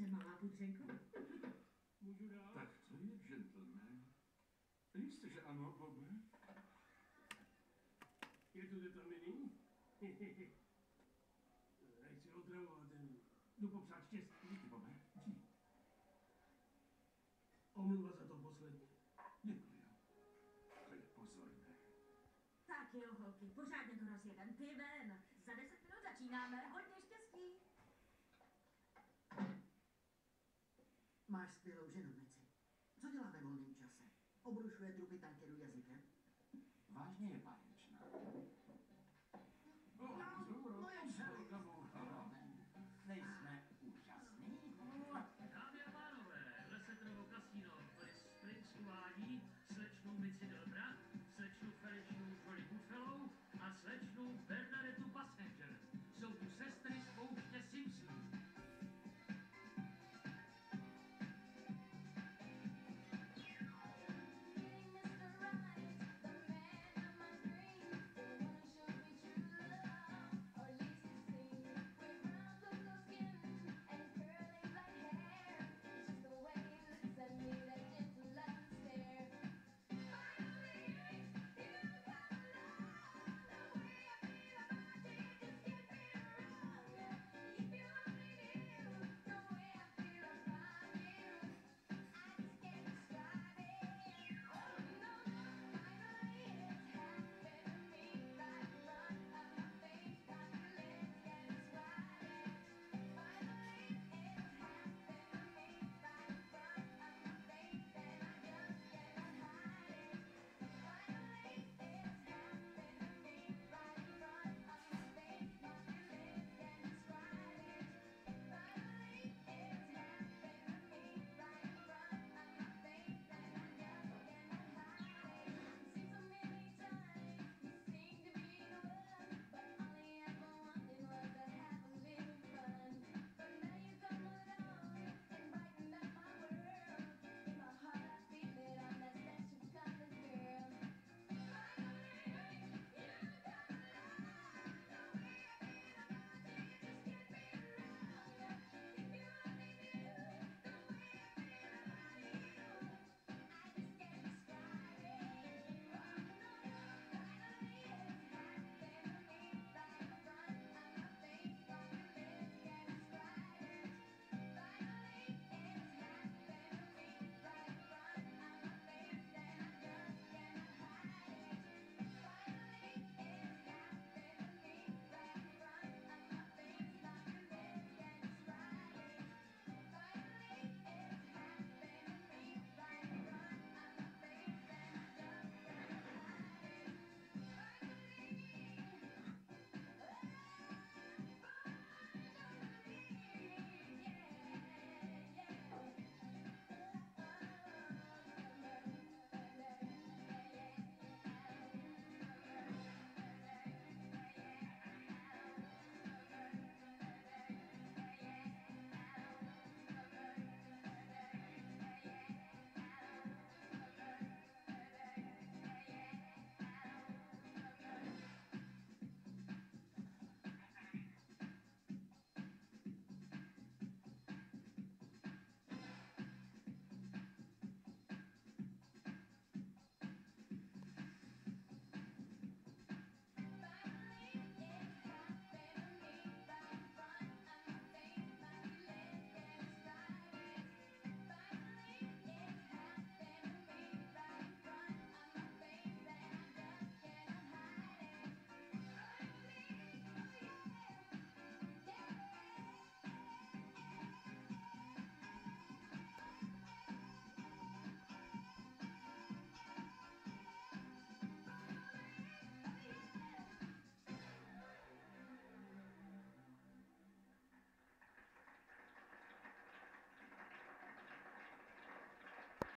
dobře, malá pudřenko. Můžu dál? Tak to je gentleman. Jistě, že ano, Bobe. Je tu determiný? Nechci otravovat, jen jdu popřát štěstí. Díky, Bobe. Díky. Omluva za to poslední. Děkuji. To je pozorné. Tak jo, holky, pořádně to rozjedem. Ty Máš skvělou ženu, Meci. Co dělá ve volném čase? Obrušuje trupy tankerů jazykem? Vážně je báječná.